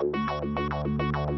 ハハハハ!